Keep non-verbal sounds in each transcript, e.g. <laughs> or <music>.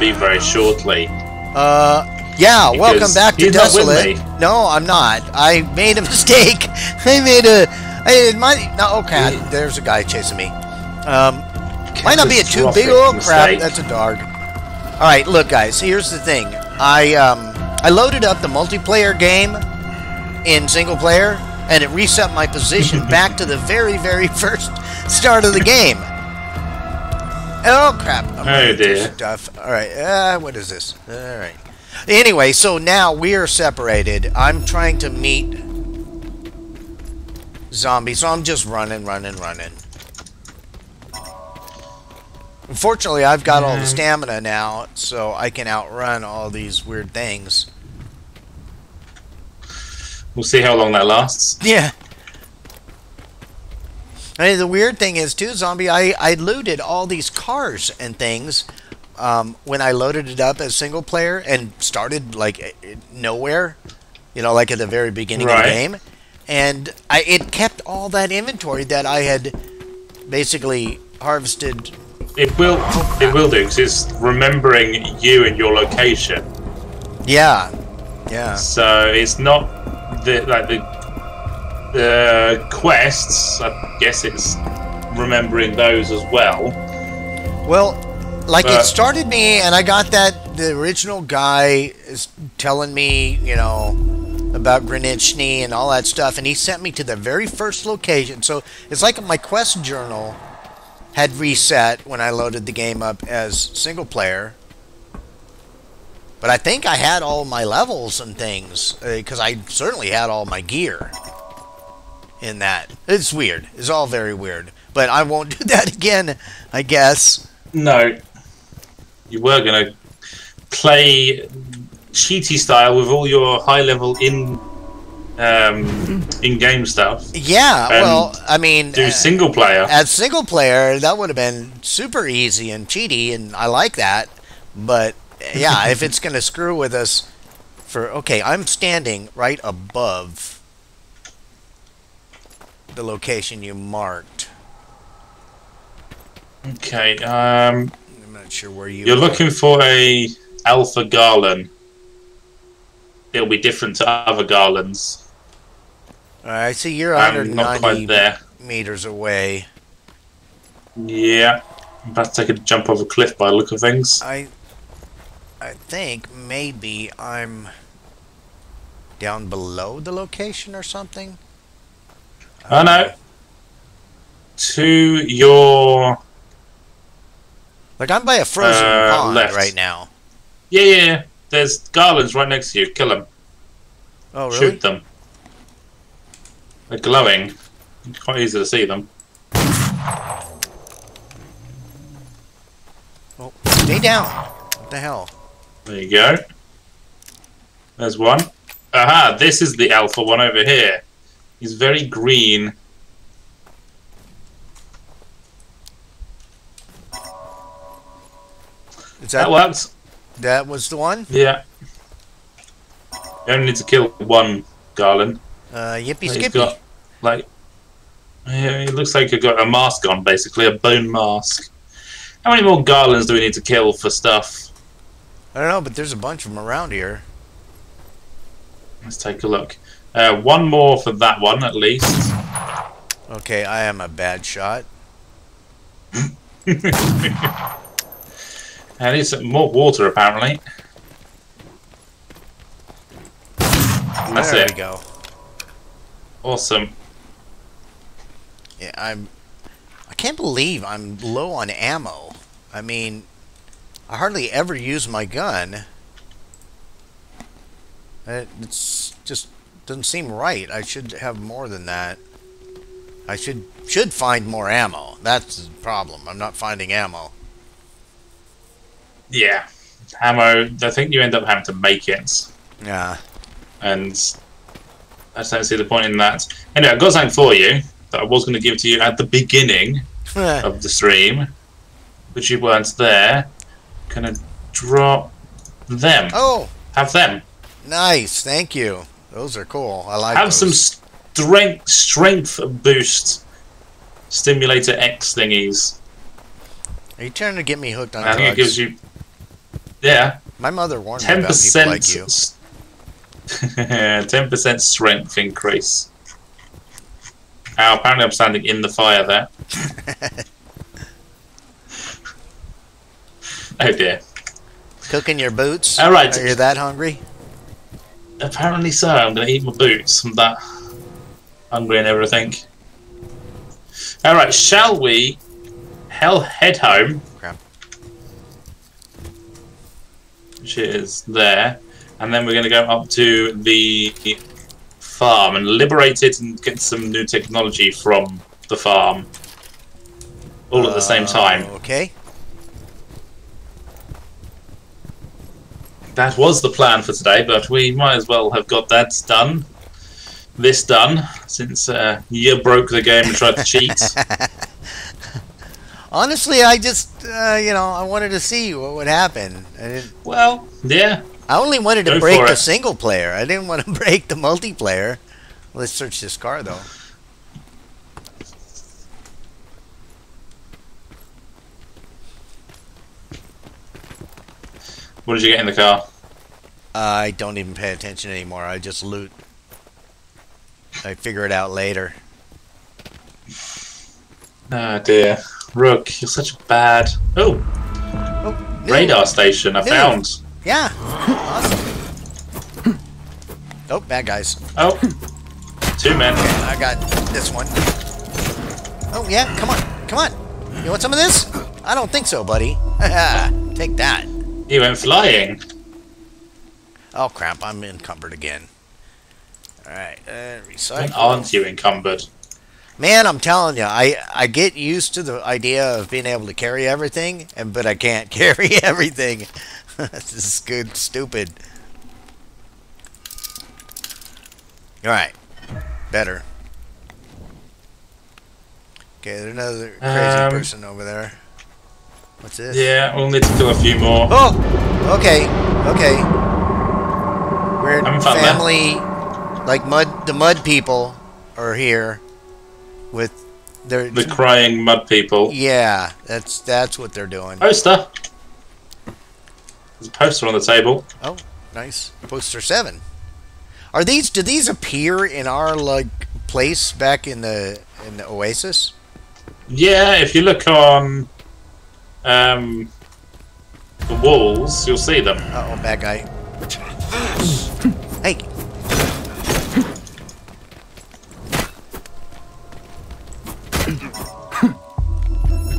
be very shortly. Uh, yeah, welcome back to Desolate. No, I'm not. I made a <laughs> mistake. I made a. I, it might. No, okay, there's a guy chasing me. Um, might not be a too big. Oh crap, that's a dog. All right, look, guys. Here's the thing. I um, I loaded up the multiplayer game in single player, and it reset my position <laughs> back to the very, very <laughs> first start of the game. Oh crap! I'm Oh, dear. Stuff. All right. Uh, what is this? All right. Anyway, so now we are separated. I'm trying to meet zombie, so I'm just running, running, running. Unfortunately, I've got all the stamina now, so I can outrun all these weird things. We'll see how long that lasts. Yeah. I mean, the weird thing is, too, zombie, I, I looted all these cars and things um, when I loaded it up as single player and started, like, eh, eh, nowhere. You know, like at the very beginning of the game. And I, it kept all that inventory that I had basically harvested. It will. It will do because it's remembering you and your location. Yeah. Yeah. So it's not the like the the quests. I guess it's remembering those as well. Well, like it started me, and I got that the original guy is telling me, you know, about Greenwichny and all that stuff, and he sent me to the very first location. So it's like my quest journal had reset when I loaded the game up as single player. But I think I had all my levels and things uh, because I certainly had all my gear in that. It's weird. It's all very weird. But I won't <laughs> do that again, I guess. No, you were gonna play cheaty style with all your high level in um, in game stuff. Yeah, well, I mean, Do uh, single player. as single player, that would have been super easy and cheaty, and I like that. But yeah, if it's <laughs> going to screw with us for okay, I'm standing right above the location you marked. Okay. Um, I'm not sure where you. you're are. looking for a alpha garland. It'll be different to other garlands. All right, I see you're not 190 there. meters away. Yeah. I'm about to take a jump off a cliff by the look of things. I, I think maybe I'm down below the location or something. Oh no. To your Like I'm by a frozen Uh, pond left. right now. yeah, yeah, yeah. There's garlands right next to you. Kill them. Oh really? Shoot them. They're glowing. Quite easy to see them. Oh, stay down. What the hell? There you go. There's one. Aha, this is the alpha one over here. He's very green. Is That that works. that was the one? Yeah. You only need to kill one garland. Uh, yippee He's skippy. got like yeah, it looks like he's got a mask on, basically a bone mask. How many more garlands do we need to kill for stuff? I don't know, but there's a bunch of them around here. Let's take a look. Uh, one more for that one at least. Okay, I am a bad shot. I need some more water apparently. That's there it. we go. Awesome. Yeah, I'm. I can't believe I'm low on ammo. I mean, I hardly ever use my gun. It's just doesn't seem right. I should have more than that. I should should find more ammo. That's the problem. I'm not finding ammo. Yeah. Ammo I think you end up having to make it. Yeah. and I just don't see the point in that. Anyway, I've got something for you that I was going to give to you at the beginning <laughs> of the stream, but you weren't there. Gonna drop them. oh, Have them. nice. Thank you. Those are cool. I like Have those. some strength strength boost stimulator X thingies. Are you trying to get me hooked on I think it drugs? gives you. Yeah. My mother warned me about people like you. Ten percent <laughs> strength increase. Ow, apparently I'm standing in the fire there. <laughs> oh dear. Cooking your boots? All right. Are you that hungry? Apparently so. I'm going to eat my boots. I'm that hungry and everything. All right, shall we hell head home? Crap. Which is there. And then we're going to go up to the farm and liberate it and get some new technology from the farm. All at the same time. Uh, okay. That was the plan for today, but we might as well have got that done. This done, since uh, you broke the game and tried to cheat. <laughs> Honestly, I just, uh, you know, I wanted to see what would happen. well, yeah. I only wanted to Go break the single player. I didn't want to <laughs> break the multiplayer. Let's search this car, though. What did you get in the car? I don't even pay attention anymore. I just loot. I figure it out later. Ah, oh, dear. Rook, you're such a bad... Oh! oh Radar station, I new. found. Yeah. Awesome. Oh, bad guys. Oh. Two men. Okay, I got this one. Oh, yeah, come on. Come on. You want some of this? I don't think so, buddy. <laughs> Take that. He went flying. Oh crap, I'm encumbered again. Alright, uh, recycle. aren't you encumbered? Man, I'm telling you, I, I get used to the idea of being able to carry everything, and but I can't <laughs> carry everything. <laughs> this is good, stupid. Alright, better. Okay, there's another crazy um, person over there. What's this? Yeah, we'll need to do a few more. Oh! Okay, okay. We're family, like mud. The mud people are here with their the crying mud people. Yeah, that's that's what they're doing. Poster. There's a poster on the table. Oh, nice. Poster seven. Are these? Do these appear in our like place back in the in the Oasis? Yeah, if you look on um, the walls, you'll see them. Uh oh, bad guy. hey.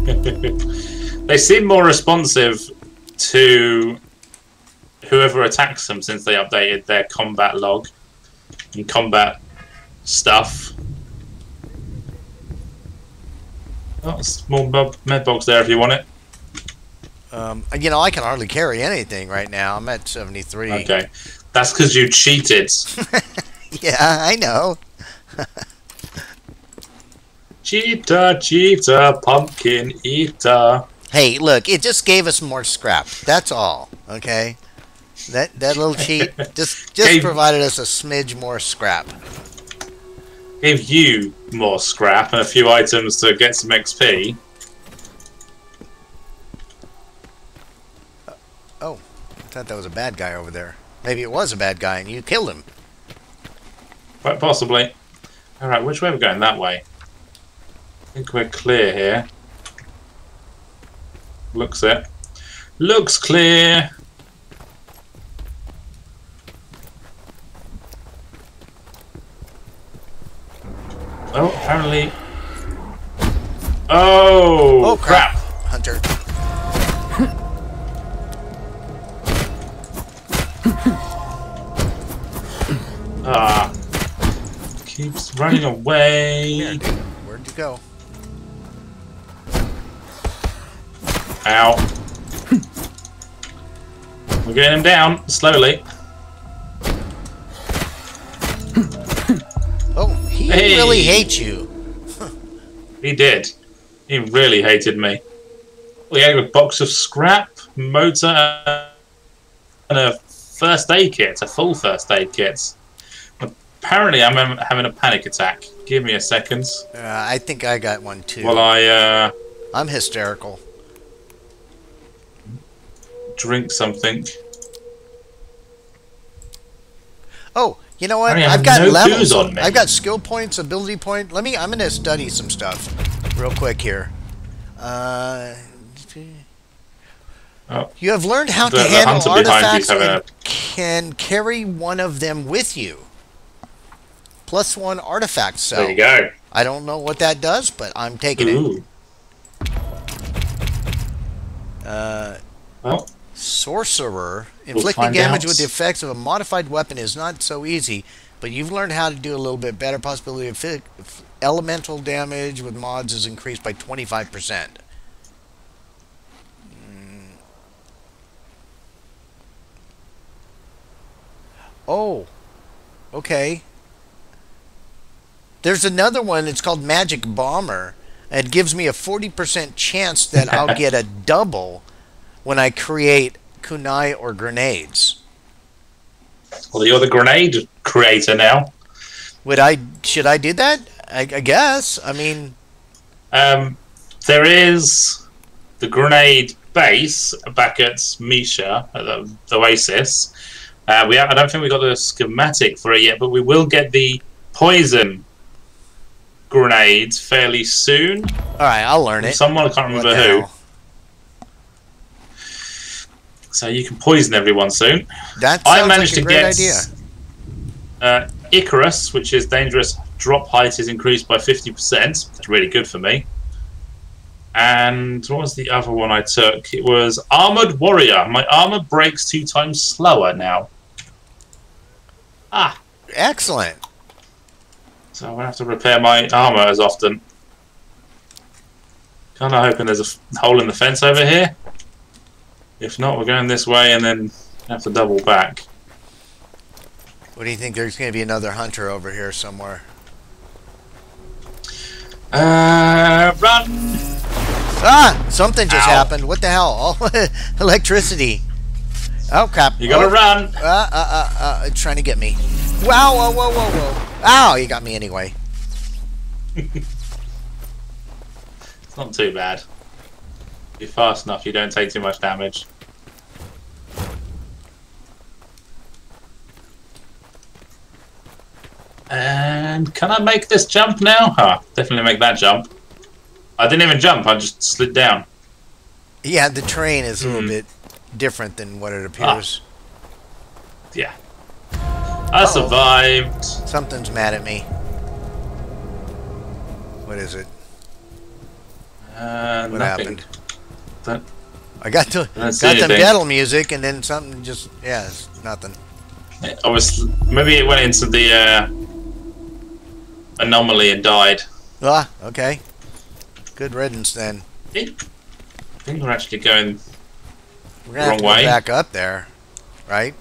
<laughs> they seem more responsive to whoever attacks them since they updated their combat log and combat stuff. Oh, small med box there if you want it. Um, you know, I can hardly carry anything right now. I'm at 73. Okay. That's because you cheated. <laughs> yeah, I know. <laughs> cheater, cheater, pumpkin eater. Hey, look, it just gave us more scrap. That's all, okay? That that little cheat <laughs> just just gave, provided us a smidge more scrap. Gave you more scrap and a few items to get some XP. Thought that was a bad guy over there. Maybe it was a bad guy and you killed him. Quite possibly. Alright, which way are we going? That way. I think we're clear here. Looks it. Looks clear. Oh, apparently... Oh, oh crap. crap. Hunter. Ah. Keeps running away. Where'd you go? Ow. We're getting him down, slowly. Oh, he hey. really hates you. he did. He really hated me. We had a box of scrap, motor, and a first aid kit, a full first aid kit. Apparently, I'm having a panic attack. Give me a second. Uh, I think I got one too. Well, I, uh... I'm hysterical. drink something. Oh, you know what? I have got no levels. on me. I've got skill points, ability point. Let me. I'm gonna study some stuff real quick here. Uh, Oh. you have learned how The- to the handle hunter behind you artifacts and a- can carry one of them with you. Plus one artifact So There you go. I don't know what that does, but I'm taking it. Uh, Well, Sorcerer. Inflicting find damage out. with the effects of a modified weapon is not so easy, but you've learned how to do a little bit better. Possibility of elemental damage with mods is increased by 25%. Mm. Oh, okay. There's another one. It's called Magic Bomber. It gives me a 40% chance that I'll <laughs> get a double when I create kunai or grenades. well, you're the grenade creator now. Would I? Should I do that? I, I guess. I mean, Um, there is the grenade base back at Misha at the, the Oasis. Uh, we I don't think we got the schematic for it yet, but we will get the poison grenades fairly soon. all right, I'll learn it. Someone I can't remember who. So you can poison everyone soon. That I managed like a to great get idea. Uh, Icarus, which is dangerous. Drop height is increased by fifty percent. That's really good for me. And what was the other one I took? It was Armored Warrior. My armor breaks two times slower now. Ah, Excellent. So I'm gonna have to repair my armor as often. Kind of hoping there's a hole in the fence over here. If not, we're going this way and then have to double back. What do you think? There's going to be another hunter over here somewhere. Uh, run! Ah! Something just Ow. happened. What the hell? Oh, <laughs> electricity. Oh crap! You gotta oh. run! Uh, uh, uh, uh, trying to get me. Wow! Whoa! Whoa! Whoa! Whoa! Ow! You got me anyway. It's not too bad. You're fast enough, you don't take too much damage. And can I make this jump now? Huh, definitely make that jump. I didn't even jump, I just slid down. Yeah, the terrain is a little Hmm. bit different than what it appears. Yeah. I survived. Something's mad at me. What is it? Uh, What nothing. happened? Don't- I got to I got the anything. metal music, and then something just yeah, it's nothing. I was maybe it went into the uh, anomaly and died. Ah, okay. Good riddance then. I think we're actually going. We're gonna have to Wrong go way. back up there, right?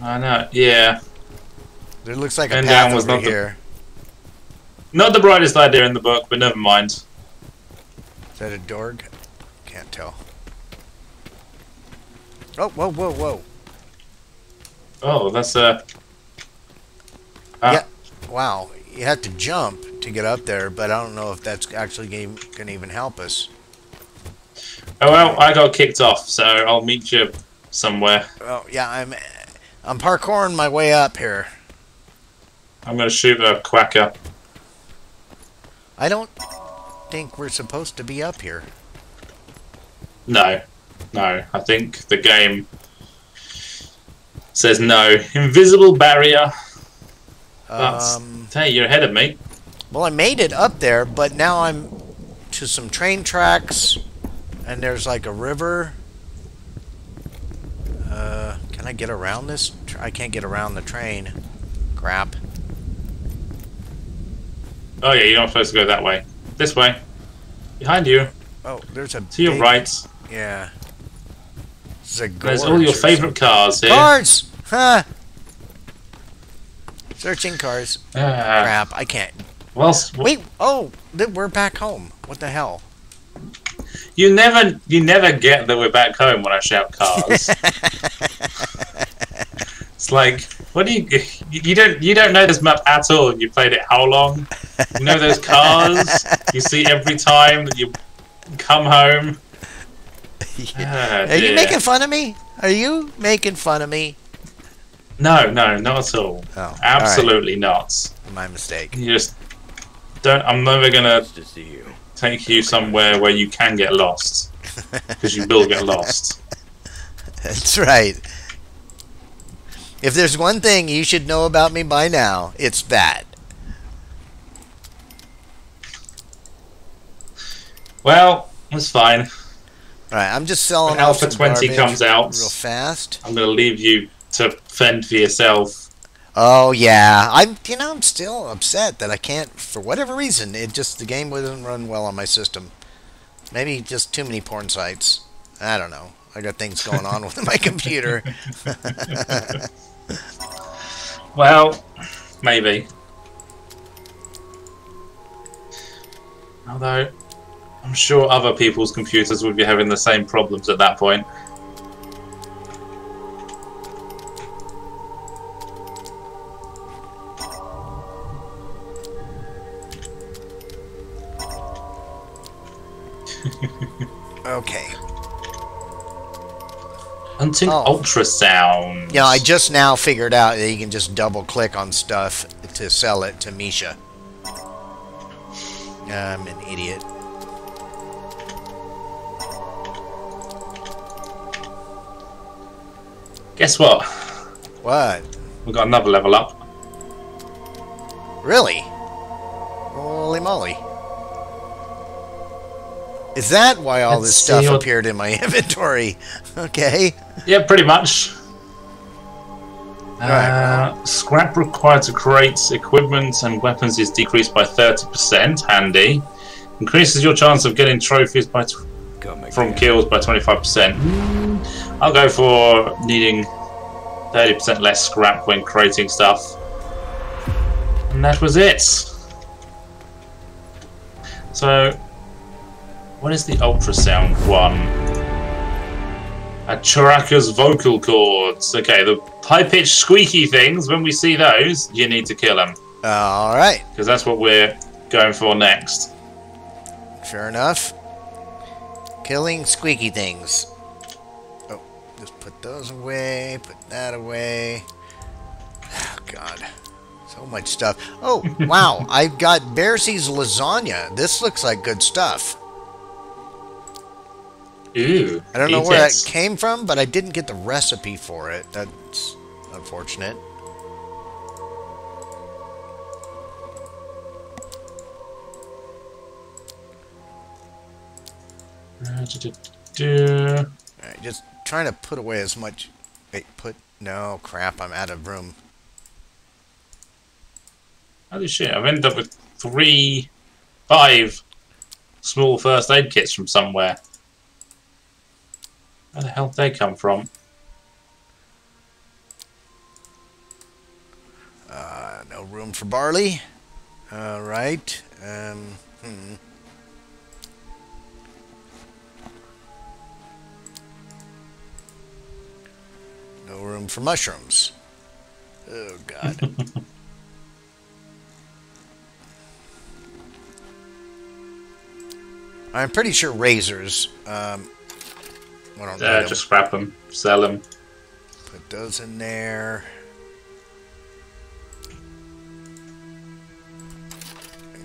I know. Yeah, There looks like a And path over not the- here. not the brightest idea in the book, but never mind. Is that a Dorg? Can't tell. Oh, whoa, whoa, whoa. Oh, that's a. Ah. Yeah. Wow, you have to jump to get up there, but I don't know if that's actually going to even help us. Oh well, I got kicked off, so I'll meet you somewhere. Oh, yeah, I'm I'm parkouring my way up here. I'm gonna shoot a quacker. I don't think we're supposed to be up here. No, no. I think the game says no. Invisible barrier. Um, hey, you're ahead of me. well, I made it up there, but now I'm to some train tracks, and there's like a river. Uh, can I get around this? Tr- I can't get around the train. Crap. Oh yeah, you're not supposed to go that way. This way. Behind you. Oh, there's a. To your big- right. Yeah. This is a There's all your favourite cars here. Cars! Huh. Searching cars. Ah, Crap, I can't. well, Wait, oh, we're back home. What the hell? you never, you never get that we're back home when I shout cars. <laughs> it's like, what do you, you don't, you don't know this map at all. You played it how long? You know those cars you see every time that you come home. <laughs> Ah, Are you making fun of me? Are you making fun of me? No, no, not at all. Oh, all right. Absolutely not. My mistake. You just don't. I'm never gonna to see you. take you somewhere where you can get lost because you will get lost. <laughs> That's right. If there's one thing you should know about me by now, it's that. Well, that's fine. All right, I'm just selling When Alpha 20 comes out- real fast. I'm gonna leave you to fend for yourself. Oh yeah, I'm you know I'm still upset that I can't for whatever reason it just the game wouldn't run well on my system. Maybe just too many porn sites. I don't know. I got things going on with my computer. <laughs> Well, maybe. Although, sure other people's computers would be having the same problems at that point. <laughs> Okay. Hunting Oh. ultrasound. Yeah, I just now figured out that you can just double click on stuff to sell it to Misha. I'm an idiot. Guess what? What? We've got another level up. Really? Holy moly. Is that why all Let's this stuff what- appeared in my <laughs> inventory? Okay. Yeah, pretty much. Uh, scrap required to create equipment and weapons is decreased by 30%. Handy. Increases your chance of getting trophies by from kills by 25%. I'll go for needing 30% less scrap when creating stuff. And that was it. So, what is the ultrasound one? A Churaka's vocal cords. Okay, the high pitched squeaky things, when we see those, you need to kill them. All right. Because that's what we're going for next. Fair enough. Killing squeaky things. Just put those away, put that away. Oh, God. So much stuff. Oh, <laughs> wow. I've got Bearsy's lasagna. This looks like good stuff. Ooh. I don't know where that came from, but I didn't get the recipe for it. That's unfortunate. Uh, Alright, just trying to put away as much. Wait, put. No, crap. I'm out of room. Holy shit, I've ended up with three, five small first aid kits from somewhere. Where the hell did they come from? Uh, no room for barley. All right. Um, hmm. Room for mushrooms. Oh God. <laughs> I'm pretty sure razors. Um, I don't know. just scrap them, sell them. Put those in there.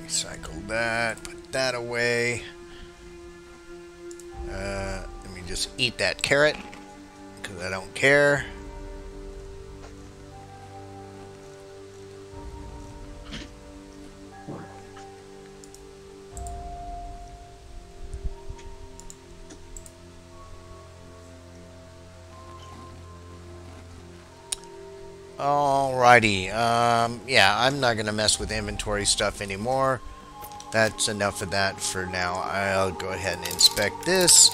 Recycle that. Put that away. Uh, let me just eat that carrot because I don't care. Alrighty. Um, yeah, I'm not going to mess with inventory stuff anymore. That's enough of that for now. I'll go ahead and inspect this.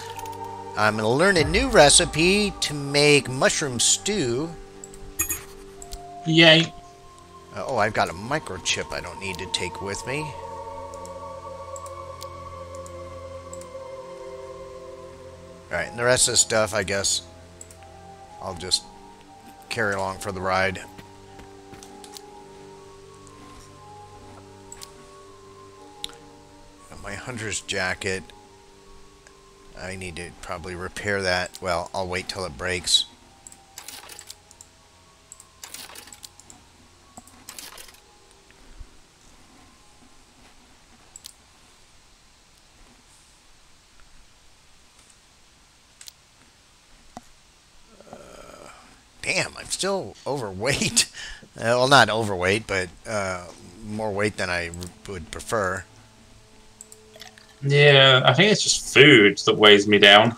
I'm going to learn a new recipe to make mushroom stew. Yay. Uh, oh, I've got a microchip I don't need to take with me. Alright, and the rest of the stuff, I guess, I'll just carry along for the ride. My hunter's jacket. I need to probably repair that. Well, I'll wait till it breaks. Uh, damn, I'm still overweight. <laughs> Well, not overweight, but uh, more weight than I would prefer. Yeah, I think it's just food that weighs me down.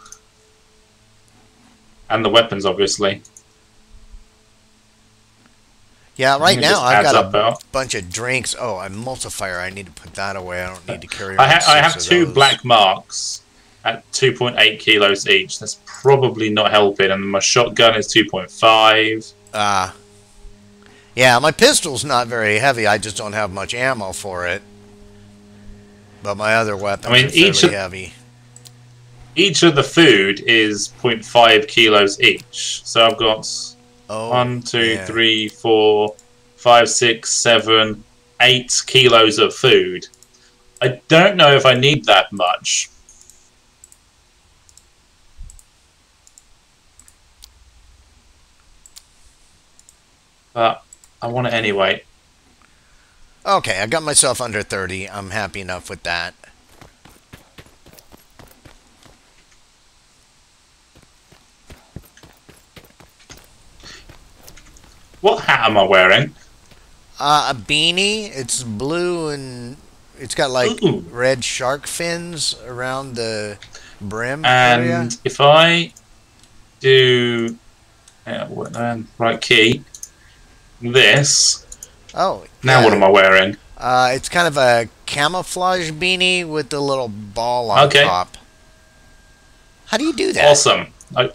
And the weapons, obviously. Yeah, right now I've got a out. bunch of drinks. Oh, a multiplier. I need to put that away. I don't need to carry. I, ha I have two those. black marks at 2.8 kilos each. That's probably not helping. And my shotgun is 2.5. Ah. Uh, yeah, my pistol's not very heavy. I just don't have much ammo for it. But my other weapons I mean, each of, heavy. Each of the food is 0.5 kilos each. So I've got oh, one, two, yeah. three, four, five, six, seven, eight kilos of food. I don't know if I need that much. But I want it anyway. Okay, I got myself under 30. I'm happy enough with that. What hat am I wearing? Uh, a beanie. It's blue and it's got like Ooh. red shark fins around the brim and area. if I do uh, right key this Oh. Now yeah. what am I wearing? Uh, it's kind of a camouflage beanie with the little ball on okay. top. How do you do that? Awesome. I,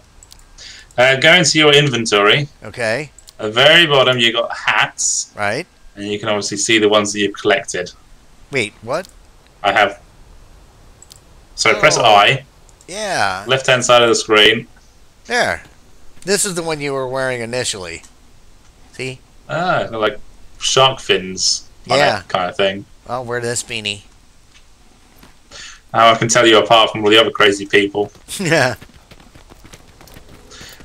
uh, go into your inventory. Okay. At the very bottom, you got hats. Right. And you can obviously see the ones that you've collected. Wait, what? I have. So oh. press I. Yeah. Left hand side of the screen. There. This is the one you were wearing initially. See? Ah, like shark fins yeah. kind of thing. I'll wear this beanie. Now I can tell you apart from all the other crazy people. <laughs> yeah.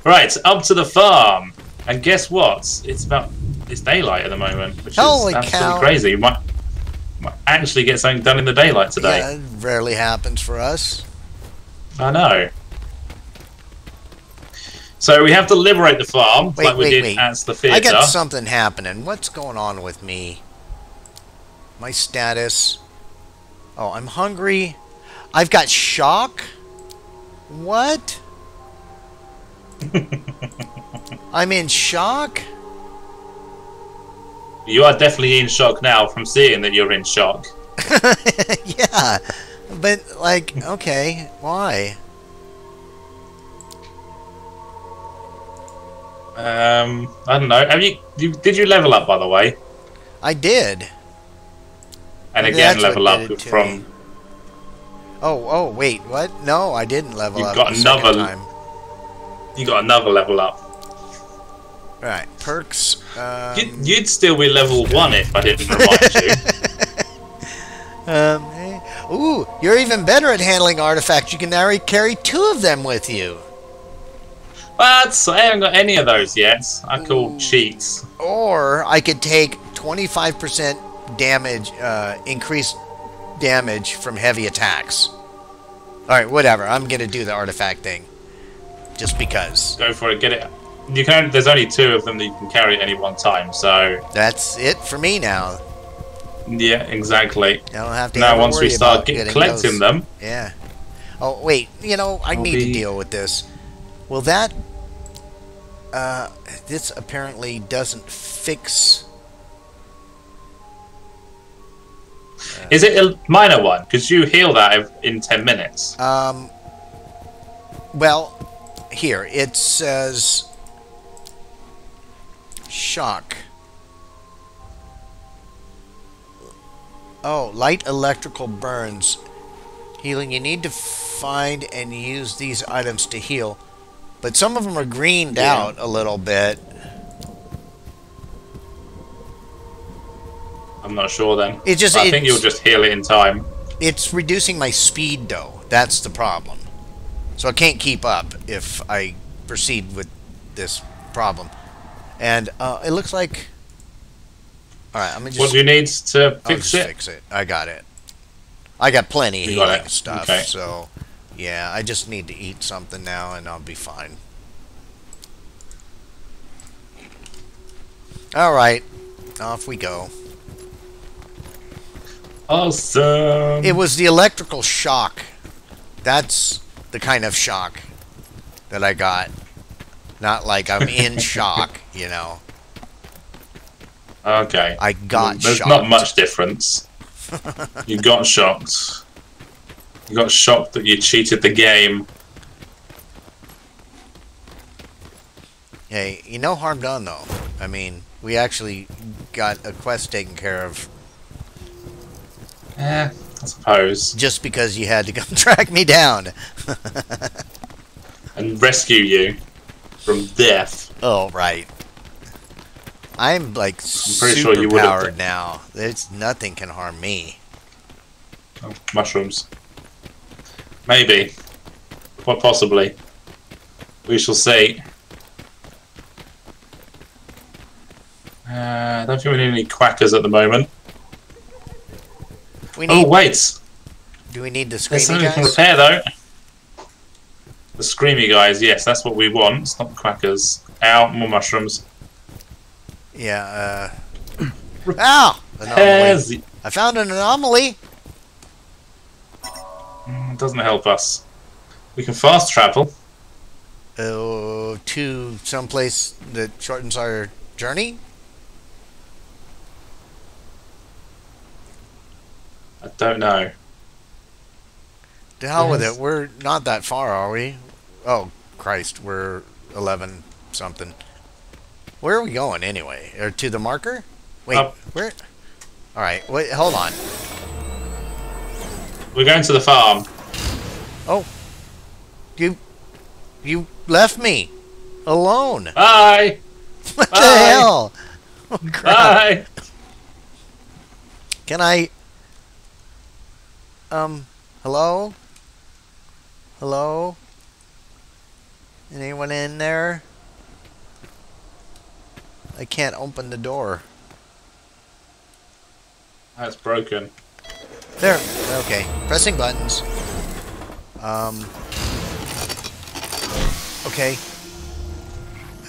Right, up to the farm. And guess what? It's about it's daylight at the moment, which Holy is absolutely cow. crazy. We might, might actually get something done in the daylight today. Yeah, it rarely happens for us. I know. So we have to liberate the farm, wait, like we wait, did wait. at the theatre. I got something happening. What's going on with me? My status. Oh, I'm hungry. I've got shock. What? <laughs> I'm in shock. You are definitely in shock now from seeing that you're in shock. <laughs> yeah, but like, okay, why? Um, I don't know. Have you, you did you level up by the way? I did. And Maybe again, level up from. Me. Oh, oh, wait, what? No, I didn't level you up. Got another. Time. You got another level up. Right, perks. Um, you'd, you'd, still be level one if I didn't remind you. <laughs> um, hey. Ooh, you're even better at handling artifacts. You can now carry two of them with you. But I haven't got any of those yet. I call Ooh. cheats. Or I could take 25% damage, uh, increased damage from heavy attacks. Alright, whatever. I'm going to do the artifact thing. Just because. Go for it. Get it. You can. There's only two of them that you can carry at any one time, so. That's it for me now. Yeah, exactly. I don't have to. Now, once we start get, collecting those. them. Yeah. Oh wait, you know I need be... to deal with this. Will that uh, this apparently doesn't fix... Uh, Is it a minor one? Because you heal that in 10 minutes. Um, well, here, it says... Shock. Oh, light electrical burns. Healing. You need to find and use these items to heal. But some of them are greened yeah. out a little bit. I'm not sure then. It just I think you'll just heal it in time. It's reducing my speed though. That's the problem. So I can't keep up if I proceed with this problem. And uh, it looks like. All right, I'm gonna just. What do you need to I'll fix just it? fix it. I got it. I got plenty of got healing stuff, Okay. so yeah, I just need to eat something now, and I'll be fine. All right, off we go. Awesome. It was the electrical shock. That's the kind of shock that I got. Not like I'm in <laughs> shock, you know. okay. I got There's shocked. not much difference. <laughs> you got shocked. You got shocked that you cheated the game. Hey, you no harm done though. I mean, we actually got a quest taken care of Eh, I suppose. just because you had to come <laughs> track me down. And rescue you from death. Oh, right. I'm like pretty super sure you would've powered now. There's nothing can harm me. Oh, mushrooms. Maybe. Quite possibly. We shall see. Uh, I don't think we need any quackers at the moment. We Oh, wait! do we need the There's screaming something we can guys? repair, though. The screamy guys, yes, that's what we want. It's not the quackers. Ow, more mushrooms. Yeah. Uh. <clears throat> Ow! Anomaly. I found an anomaly. Mm, Doesn't help us. We can fast travel. Uh, to someplace that shortens our journey. I don't know. To hell with it. We're not that far, are we? Oh, Christ. We're 11 something. Where are we going anyway? Or to the marker? Wait, Up. where? Alright, wait, hold on. We're going to the farm. Oh. You. You left me. Alone. Bye! What the hell? <laughs> Oh. Bye! Can I. Um, hello? Hello? Anyone in there? I can't open the door. That's broken. There. Okay. Pressing buttons. Um. Okay.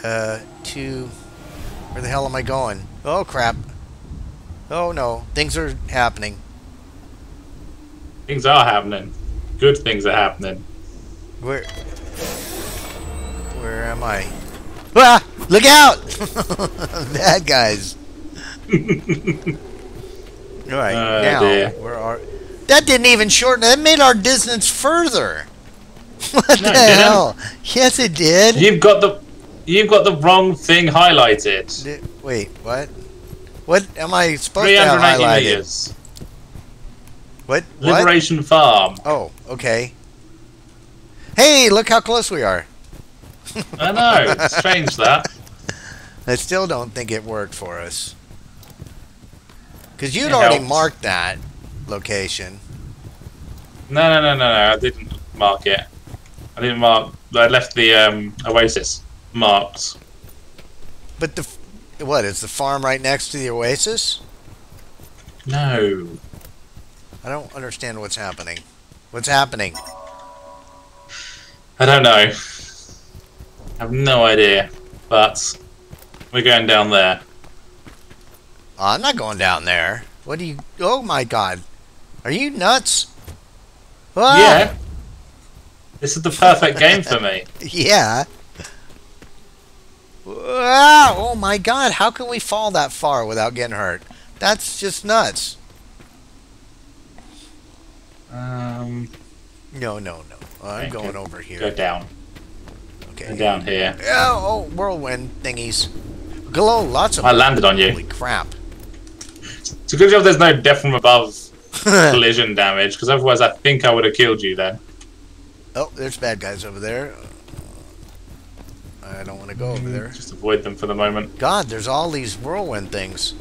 Uh, to. Where the hell am I going? Oh, crap. Oh, no. Things are happening. Things are happening. Good things are happening. Where. Where am I? Ah! Look out! <laughs> Bad guys. <laughs> Alright, Oh, uh, now, dear. where are. That didn't even shorten. That made our distance further. <laughs> What No, the it didn't. hell? Yes, it did. You've got the you've got the wrong thing highlighted. Di- Wait, what? What am I supposed to have 380 highlighted? meters. What? What? Liberation Farm. Oh, okay. Hey, look how close we are. I know. It's <laughs> strange that. I still don't think it worked for us. Because you'd It already helped. marked that location. No, no, no, no, no. I didn't mark it. I didn't mark. I left the um, oasis marked. But the. What? Is the farm right next to the oasis? No. I don't understand what's happening. What's happening? I don't know. I have no idea. But we're going down there. I'm not going down there. What do you. Oh my god. Are you nuts? Ah! Yeah. This is the perfect game for me. <laughs> Yeah. Ah, oh my god, how can we fall that far without getting hurt? That's just nuts. Um, No, no, no. I'm Okay, going go- over go here. down. Okay. Go down here. Oh, oh, whirlwind thingies. Glow, lots of I landed on you. Holy crap. It's a good job there's no death from above <laughs> collision damage, because otherwise I think I would have killed you then. oh, there's bad guys over there. I don't want to go over mm-hmm. there. Just avoid them for the moment. God, there's all these whirlwind things.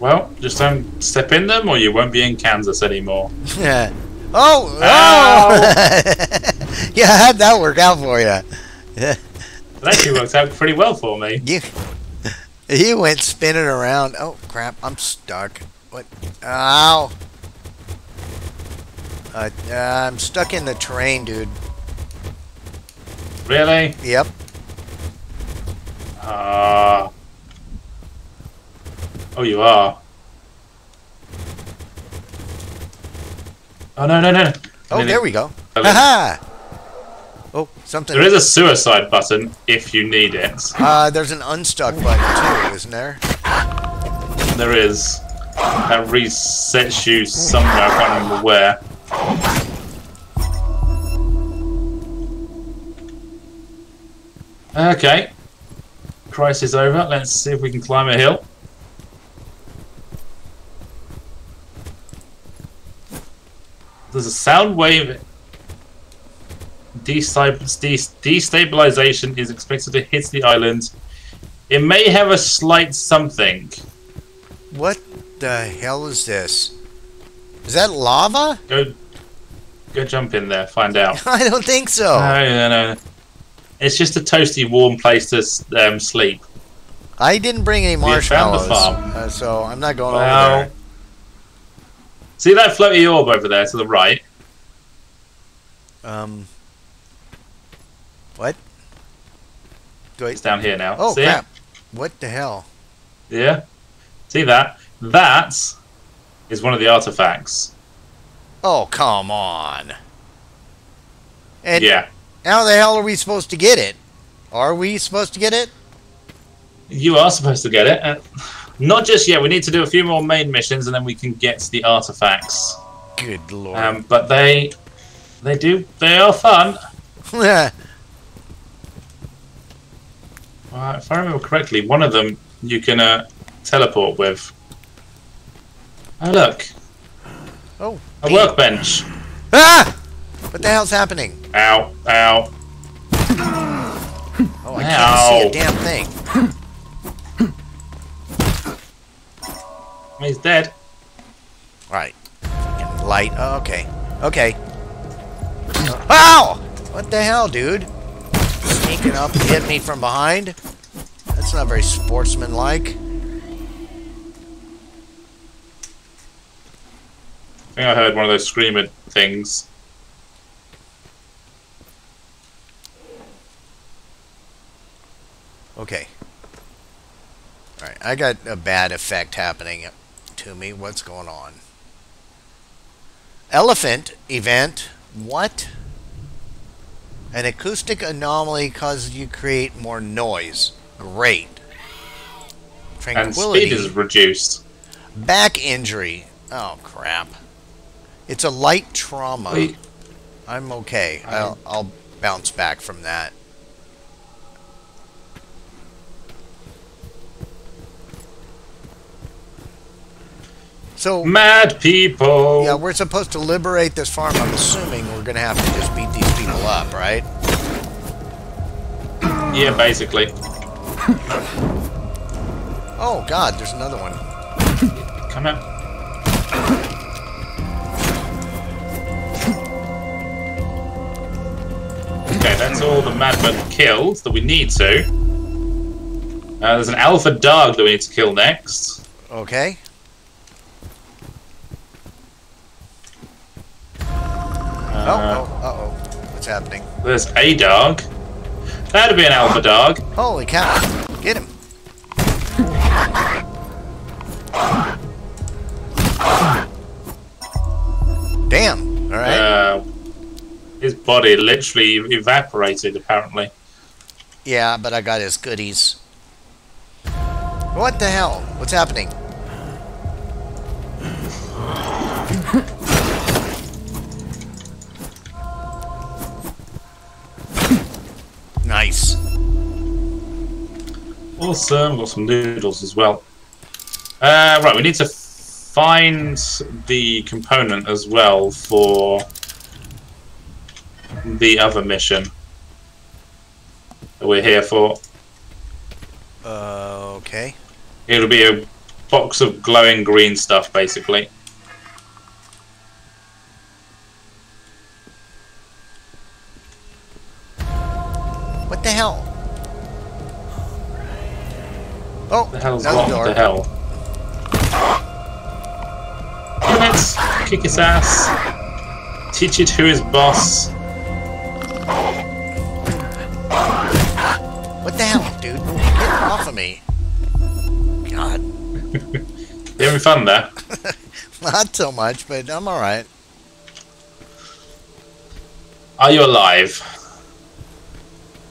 Well, just don't step in them or you won't be in Kansas anymore. Yeah. <laughs> Oh! Oh! <laughs> yeah, how'd that work out for you? Yeah. that actually worked out pretty well for me. You, he went spinning around. Oh, crap. I'm stuck. What? Ow. Uh, uh, I'm stuck in the terrain, dude. Really? Yep. Uh, oh, you are. Oh, no, no, no. Oh, there we go. Haha! Oh, something. There is a suicide button if you need it. Uh, there's an unstuck button too, isn't there? There is. That resets you somewhere, I can't remember where. Okay. Crisis over. Let's see if we can climb a hill. There's a sound wave. Destabilization is expected to hit the island. It may have a slight something. What the hell is this? Is that lava? Go, go jump in there. Find out. <laughs> I don't think so. No, no, no. It's just a toasty, warm place to um, sleep. I didn't bring any We found the marshmallows, farm. uh, so I'm not going Well, over see that floaty orb over there to the right? Um, what? Do I? It's down here now. Oh see crap! What the hell? Yeah. See that? That is one of the artifacts. Oh come on! And yeah. how the hell are we supposed to get it? Are we supposed to get it? You are supposed to get it. Uh, not just yet. We need to do a few more main missions, and then we can get the artifacts. Good lord! Um, but they, they do, they are fun. <laughs> Uh, if I remember correctly, one of them you can uh, teleport with. Oh look, oh, a workbench. ah! What the hell's happening? Ow, ow. Oh, I can't see a damn thing. He's dead. Right. Light. Oh, okay. Okay. Ow! What the hell, dude? Sneaking up to hit me from behind? That's not very sportsmanlike. I think I heard one of those screamer things. Okay. Alright, I got a bad effect happening to me. What's going on? Elephant event. What? An acoustic anomaly causes you to create more noise. Great. Tranquility. And speed is reduced. Back injury. Oh crap. It's a light trauma. Wait. I'm okay. I- I'll, I'll bounce back from that. So Mad people. yeah, we're supposed to liberate this farm. I'm assuming we're gonna have to just beat these people up, right? Yeah, basically. Oh God, there's another one. Come out. Okay, that's all the madmen killed that we need to. Uh, there's an alpha dog that we need to kill next. Okay. Uh, oh, oh, uh oh. What's happening? There's a dog. That'd be an alpha dog. Holy cow! Get him! Damn! All right. Uh, his body literally evaporated, apparently. yeah, but I got his goodies. What the hell? What's happening? Nice. Awesome. Got some noodles as well. Uh, right, we need to find the component as well for the other mission that we're here for. Uh, okay. It'll be a box of glowing green stuff, basically. What the hell? Oh, The hell's another door. the hell? Let's kick his ass. Teach it who is boss. What the hell, dude? Get off of me. God, <laughs> You having fun there? <laughs> not so much, but I'm alright. Are you alive?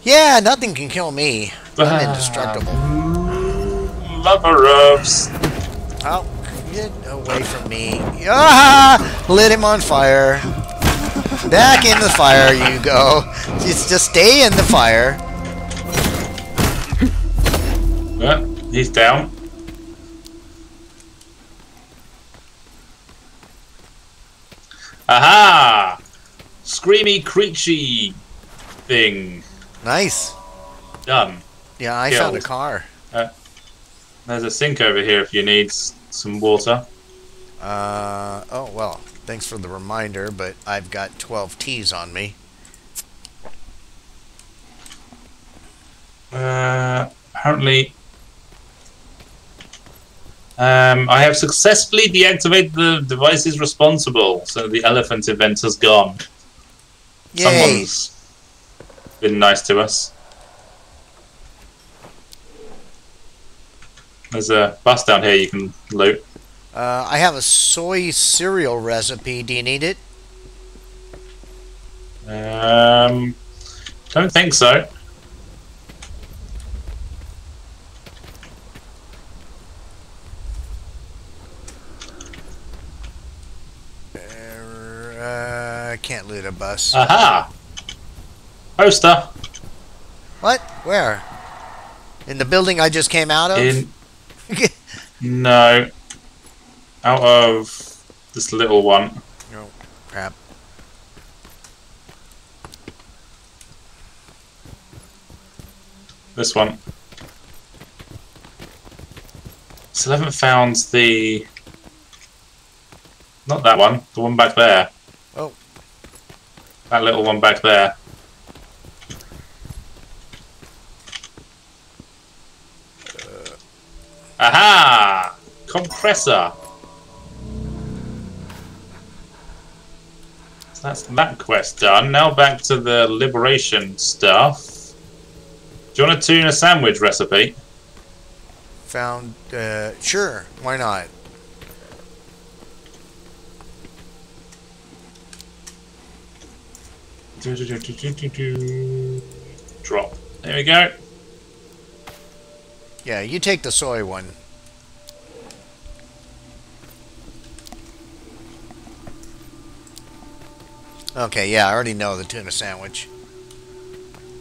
Yeah, nothing can kill me. I'm Ah. indestructible. Lover ofs. Oh, get away from me. Ah! Lit him on fire. Back in the fire you go. Just, just stay in the fire. Yeah, he's down. Aha! Screamy, creechy thing. Nice. Done. Yeah, I found a Killed. car. There's a sink over here if you need some water. Uh, oh, well, thanks for the reminder, but I've got 12 T's on me. Uh, apparently, um, I have successfully deactivated the devices responsible, so the elephant event has gone. Yay! Someone's been nice to us. There's a bus down here you can loot. Uh, I have a soy cereal recipe. Do you need it? Um, don't think so. Uh, I can't loot a bus. Aha! Poster what? Where? In the building I just came out of? in. <laughs> No. Out of this little one. oh, crap. This one. Still haven't found the. Not that one. The one back there. Oh. That little one back there. Aha! Compressor. So that's that quest done. Now back to the liberation stuff. Do you want a tuna sandwich recipe? Found, uh, sure, why not? Drop. There we go. Yeah, you take the soy one. Okay, yeah, I already know the tuna sandwich.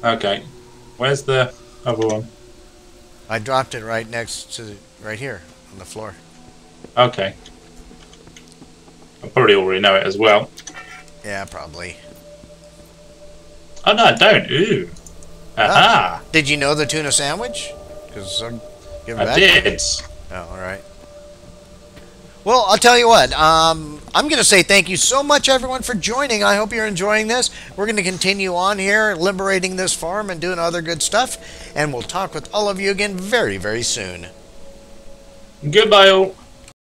Okay. Where's the other one? I dropped it right next to, right here on the floor. Okay. I probably already know it as well. Yeah, probably. Oh no, I don't. Ooh. Ah. Aha! Did you know the tuna sandwich? Because give it I back. did. Oh, all right. Well, I'll tell you what. Um, I'm going to say thank you so much, everyone, for joining. I hope you're enjoying this. We're going to continue on here, liberating this farm and doing other good stuff. And we'll talk with all of you again very, very soon. Goodbye all.